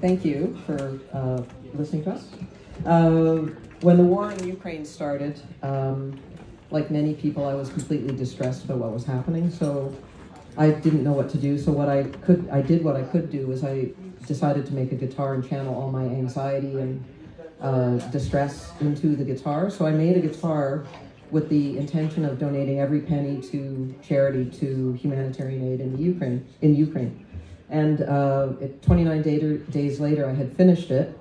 Thank you for uh, listening to us. Uh, when the war in Ukraine started, um, like many people, I was completely distressed about what was happening. So I didn't know what to do. So what I could, I did what I could do was I decided to make a guitar and channel all my anxiety and uh, distress into the guitar. So I made a guitar with the intention of donating every penny to charity to humanitarian aid in Ukraine. In Ukraine. And uh, it, 29 day, days later, I had finished it.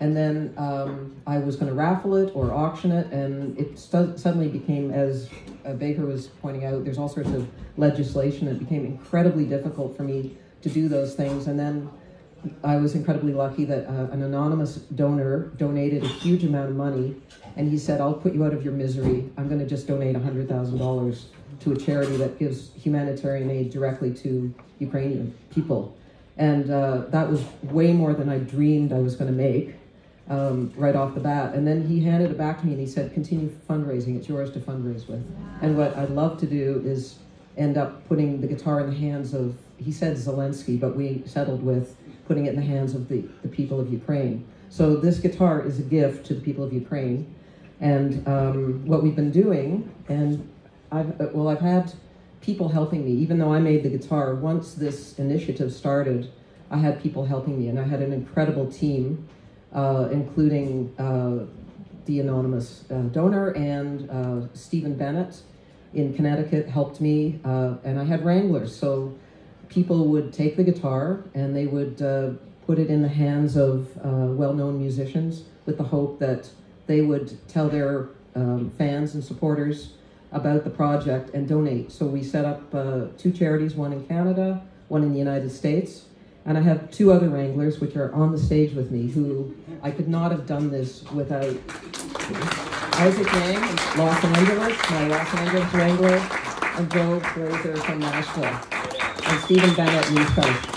And then um, I was going to raffle it or auction it. And it suddenly became, as uh, Baker was pointing out, there's all sorts of legislation. It became incredibly difficult for me to do those things. And then I was incredibly lucky that uh, an anonymous donor donated a huge amount of money. And he said, I'll put you out of your misery. I'm going to just donate $100,000 to a charity that gives humanitarian aid directly to Ukrainian people. And uh, that was way more than I dreamed I was going to make um, right off the bat. And then he handed it back to me and he said, continue fundraising. It's yours to fundraise with. And what I'd love to do is end up putting the guitar in the hands of, he said Zelensky, but we settled with putting it in the hands of the, the people of Ukraine. So this guitar is a gift to the people of Ukraine. And um, what we've been doing, and I've, uh, well, I've had people helping me, even though I made the guitar. Once this initiative started, I had people helping me, and I had an incredible team, uh, including uh, the anonymous uh, donor and uh, Stephen Bennett in Connecticut helped me, uh, and I had wranglers. So people would take the guitar and they would put it in the hands of well-known musicians with the hope that they would tell their um, fans and supporters about the project and donate. So we set up uh, two charities, one in Canada, one in the United States. And I have two other wranglers, which are on the stage with me, who I could not have done this without Isaac Jang Los Angeles, my Los Angeles wrangler, and Joe Glaser from Nashville, and Stephen Bennett in East Coast.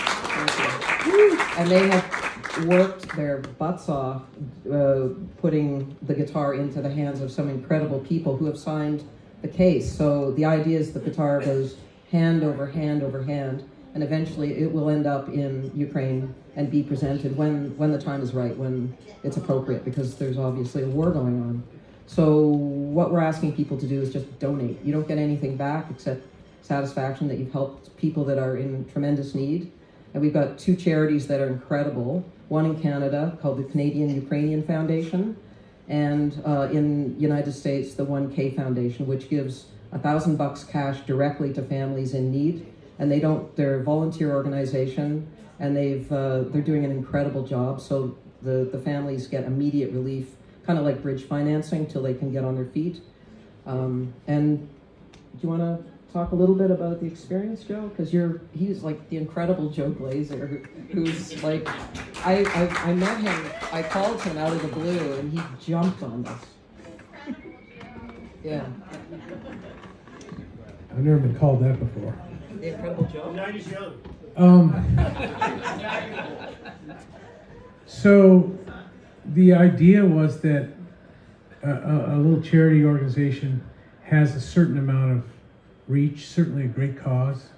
And they have worked their butts off uh, putting the guitar into the hands of some incredible people who have signed the case. So the idea is the guitar goes hand over hand over hand, and eventually it will end up in Ukraine and be presented when, when the time is right, when it's appropriate, because there's obviously a war going on. So what we're asking people to do is just donate. You don't get anything back except satisfaction that you've helped people that are in tremendous need. And we've got two charities that are incredible. One in Canada called the Canadian Ukrainian Foundation, and uh, in United States, the 1K Foundation, which gives a thousand bucks cash directly to families in need. And they don't, they're a volunteer organization and they've, uh, they're doing an incredible job. So the, the families get immediate relief, kind of like bridge financing till they can get on their feet. Um, and do you want to talk a little bit about the experience, Joe? Because you're he's like the incredible Joe Glaser, who's like I, I I met him. I called him out of the blue, and he jumped on us. Yeah. I've never been called that before. The incredible Joe. Now he's young. Um, so the idea was that a, a, a little charity organization has a certain amount of reach, certainly a great cause.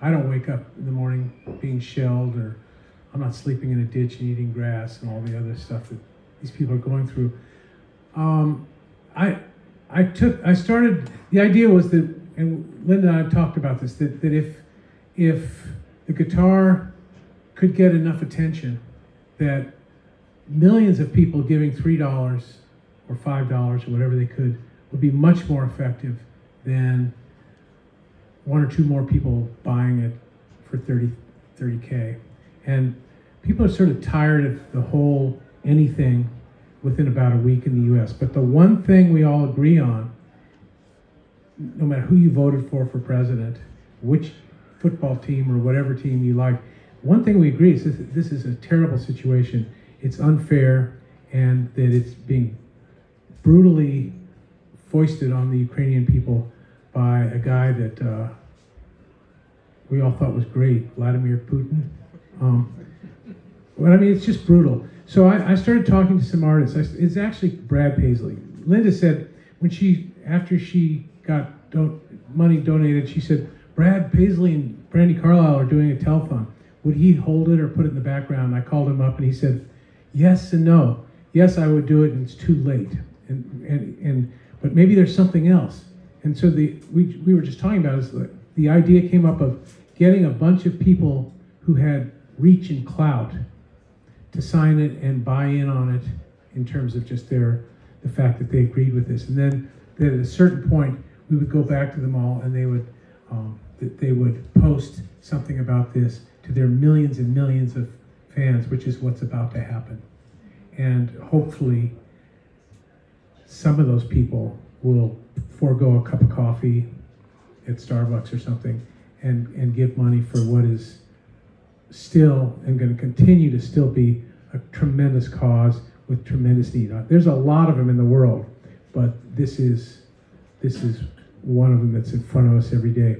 I don't wake up in the morning being shelled or I'm not sleeping in a ditch and eating grass and all the other stuff that these people are going through. Um, I I took I started the idea was that and Linda and I have talked about this that, that if if the guitar could get enough attention that millions of people giving three dollars or five dollars or whatever they could would be much more effective than one or two more people buying it for 30, 30K. And people are sort of tired of the whole anything within about a week in the US. But the one thing we all agree on, no matter who you voted for for president, which football team or whatever team you like, one thing we agree is this, this is a terrible situation. It's unfair and that it's being brutally foisted on the Ukrainian people by a guy that uh, we all thought was great, Vladimir Putin. Um, but I mean, it's just brutal. So I, I started talking to some artists. I, it's actually Brad Paisley. Linda said when she, after she got money donated, she said, Brad Paisley and Brandi Carlile are doing a telethon. would he hold it or put it in the background? I called him up and he said, yes and no. Yes, I would do it, and it's too late. And and and but maybe there's something else. And so the we we were just talking about is the, the idea came up of getting a bunch of people who had reach and clout to sign it and buy in on it in terms of just their the fact that they agreed with this. And then, then at a certain point, we would go back to them all and they would um, they would post something about this to their millions and millions of fans, which is what's about to happen. And hopefully, some of those people will forego a cup of coffee at Starbucks or something and, and give money for what is still and going to continue to still be a tremendous cause with tremendous need. Uh, there's a lot of them in the world, but this is this is one of them that's in front of us every day.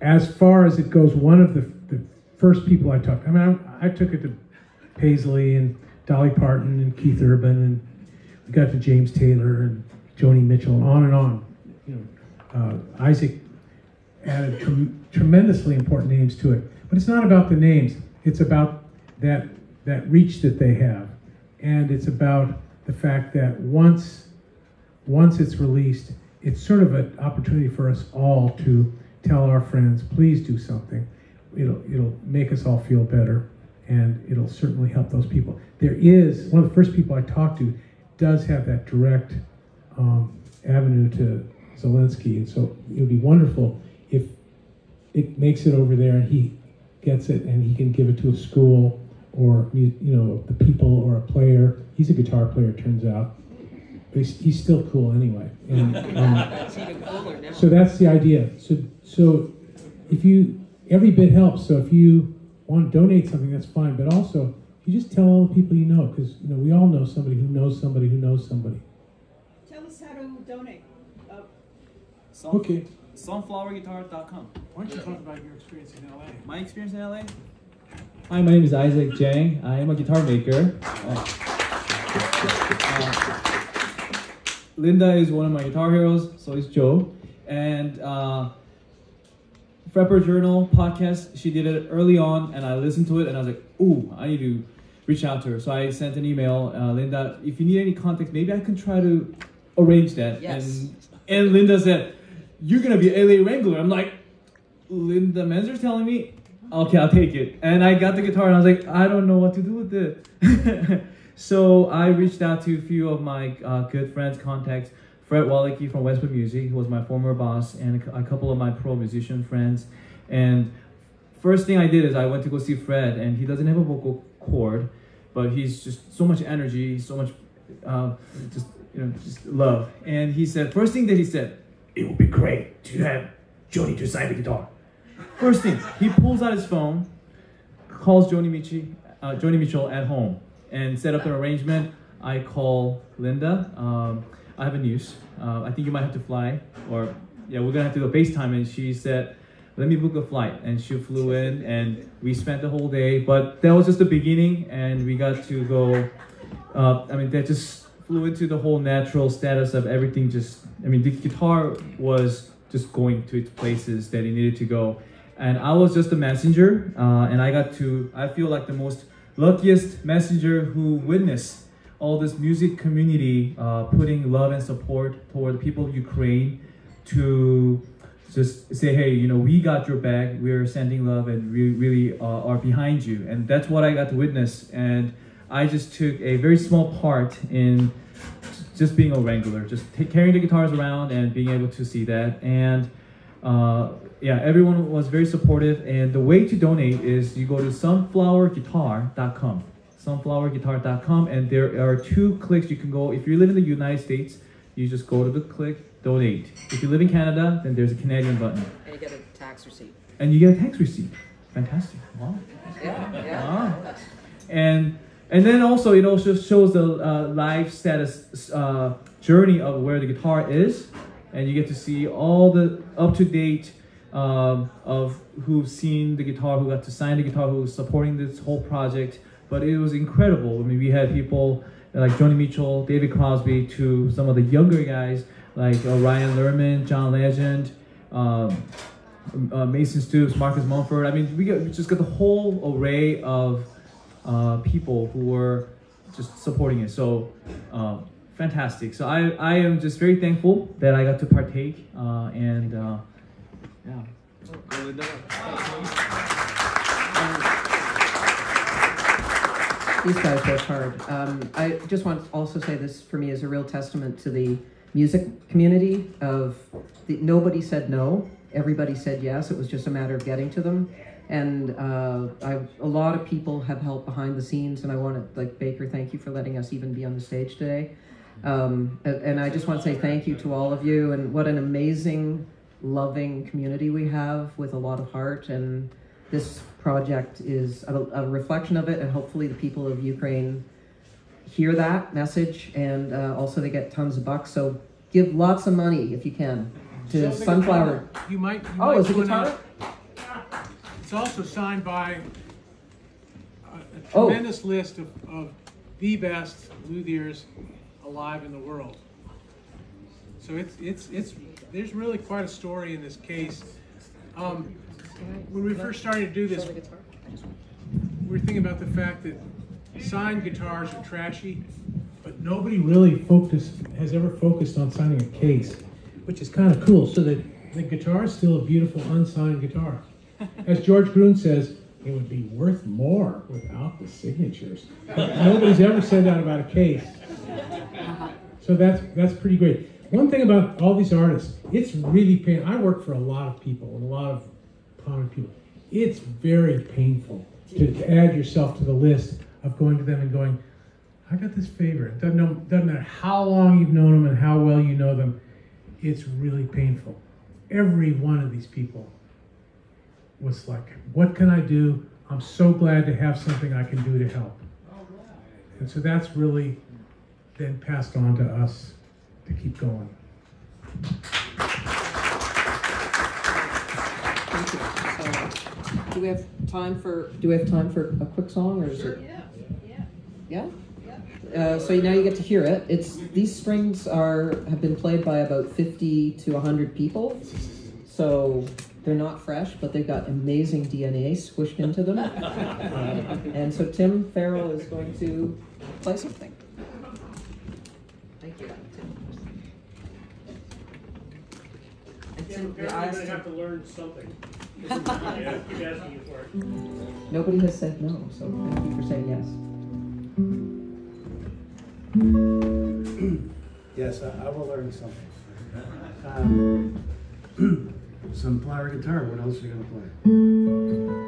As far as it goes, one of the, the first people I talked, I mean, I, I took it to Paisley and Dolly Parton and Keith Urban, and we got to James Taylor and Joni Mitchell, and on and on. Uh, Isaac added trem- tremendously important names to it. But it's not about the names. It's about that that reach that they have, and it's about the fact that once once it's released, it's sort of an opportunity for us all to tell our friends, please do something. It'll it'll make us all feel better, and it'll certainly help those people. There is one of the first people I talked to does have that direct um, avenue to Zelensky, and so it would be wonderful if it makes it over there and he gets it and he can give it to a school or you know the people or a player. He's a guitar player, turns out, but he's, he's still cool anyway. And, um, so that's the idea. So so if you every bit helps. So if you want to donate something, that's fine. But also you just tell all the people you know because you know we all know somebody who knows somebody who knows somebody. Tell us how to donate. Uh, Okay. Sunflowerguitar.com. Why don't you talk about your experience in LA? My experience in LA? Hi, my name is Isaac Jang. I am a guitar maker. Uh, uh, Linda is one of my guitar heroes, so is Joe. And uh, Fretboard Journal podcast, she did it early on, and I listened to it, and I was like, ooh, I need to reach out to her. So I sent an email, uh, Linda, if you need any context, maybe I can try to arrange that. Yes. And, and Linda said, you're to be LA Wrangler. I'm like, Linda Manzer's telling me, okay, I'll take it. And I got the guitar and I was like, I don't know what to do with it. so I reached out to a few of my uh, good friends, contacts. Fred Walecki from Westwood Music, who was my former boss, and a, a couple of my pro musician friends. And first thing I did is I went to go see Fred, and he doesn't have a vocal cord, but he's just so much energy, so much, uh, just you know, just love. And he said, first thing that he said, it would be great to have Joni to sign the guitar. First thing, he pulls out his phone, calls Joni Michi, uh, Joni Mitchell at home, and set up an arrangement. I call Linda. Um, I have a news. Uh, I think you might have to fly, or yeah, we're gonna have to go FaceTime. And she said, "Let me book a flight." And she flew in, and we spent the whole day. But that was just the beginning, and we got to go. Uh, I mean, that just flew into the whole natural status of everything. Just, I mean, the guitar was just going to its places that it needed to go and I was just a messenger, uh, and I got to, I feel like the most luckiest messenger who witnessed all this music community uh, putting love and support toward the people of Ukraine to just say, hey, you know, we got your back, we're sending love, and we really uh, are behind you. And that's what I got to witness. And I just took a very small part in just being a wrangler, just carrying the guitars around and being able to see that. And uh, yeah, everyone was very supportive. And the way to donate is you go to sunflowerguitar.com. Sunflowerguitar.com, and there are two clicks you can go. If you live in the United States, you just go to the click donate. If you live in Canada, then there's a Canadian button, And you get a tax receipt. and you get a tax receipt. Fantastic! Wow. Yeah, yeah. Ah. And and then also it also shows the uh, live status uh, journey of where the guitar is, and you get to see all the up to date um, of who've seen the guitar, who got to sign the guitar, who's supporting this whole project. But it was incredible. I mean, we had people like Joni Mitchell, David Crosby, to some of the younger guys like uh, Ryan Lerman, John Legend. Um, uh, Mason Stoops, Marcus Mumford. I mean, we, got, we just got the whole array of uh, people who were just supporting it. So um, fantastic. So I, I am just very thankful that I got to partake uh, and uh, yeah. These guys work hard. Um, I just want to also say this for me is a real testament to the music community. Of the, nobody said no, everybody said yes. It was just a matter of getting to them. And uh, a lot of people have helped behind the scenes, and I want to like Baker. Thank you for letting us even be on the stage today. Um, and, I just want to say thank you to all of you, and what an amazing, loving community we have with a lot of heart and this project is a, a, reflection of it, and hopefully the people of Ukraine hear that message, and uh, also they get tons of bucks. So give lots of money if you can to Sunflower. You might. You Oh, might is it guitar? It's also signed by a, a Oh. tremendous list of, of the best luthiers alive in the world. So it's it's it's there's really quite a story in this case. Um, when we first started to do this, we were thinking about the fact that signed guitars are trashy, but nobody really focused has ever focused on signing a case, which is kind of cool. So that the guitar is still a beautiful unsigned guitar. As George Gruhn says, it would be worth more without the signatures. Nobody's ever said that about a case. So that's that's pretty great. One thing about all these artists, it's really pain. I work for a lot of people and a lot of prominent people. It's very painful to, to add yourself to the list of going to them and going, I got this favor. It doesn't, know, doesn't matter how long you've known them and how well you know them, it's really painful. Every one of these people was like, What can I do? I'm so glad to have something I can do to help. And so that's really then passed on to us to keep going. Thank you. So, do we have time for? Do we have time for a quick song, or is it? Yeah, yeah. Yeah. Uh, so now you get to hear it. It's these strings are have been played by about fifty to hundred people, so they're not fresh, but they've got amazing DNA squished into them. Uh, and so Tim Farrell is going to play something. Thank you. And Tim, Apparently, I I'm gonna have to learn something. Yeah, keep asking you for it. Nobody has said no, so thank you for saying yes. Yes, I, I will learn something. Um, Some sunflower guitar. What else are you going to play?